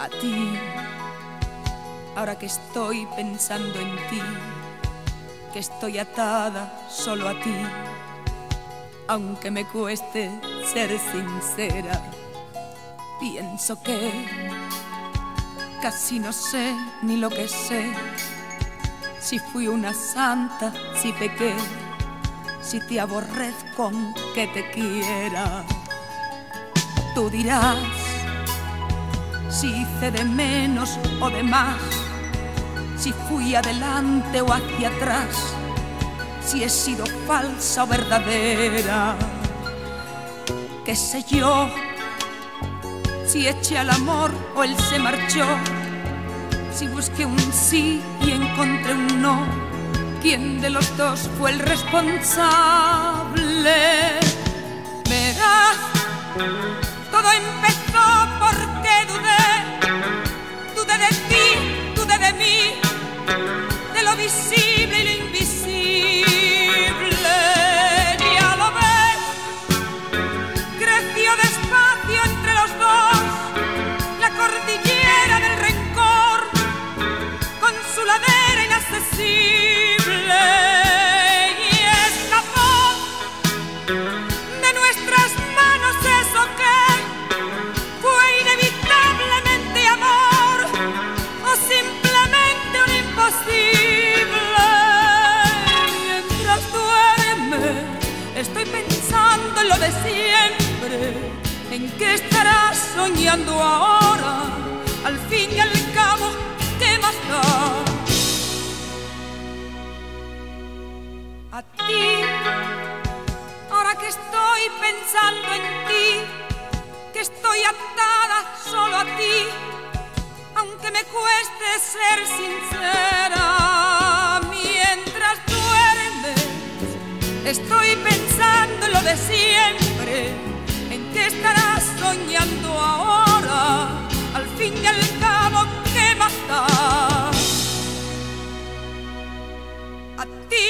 a ti. Ahora que estoy pensando en ti, que estoy atada solo a ti, aunque me cueste ser sincera, pienso que casi no sé ni lo que sé, si fui una santa, si pequé, si te aborrezco aunque te quiera. Tú dirás si hice de menos o de más, si fui adelante o hacia atrás, si he sido falsa o verdadera. ¿Qué sé yo? Si eché al amor o él se marchó, si busqué un sí y encontré un no, ¿quién de los dos fue el responsable? Verás, Mientras duerme, estoy pensando en lo de siempre, en qué estarás soñando ahora. Al fin y al cabo, ¿qué más da? A ti Ahora que estoy pensando en ti, que estoy atada solo a ti, aunque me cueste ser sincera, Estoy pensando lo de siempre, en qué estarás soñando ahora, al fin y al cabo, ¿qué más da? A ti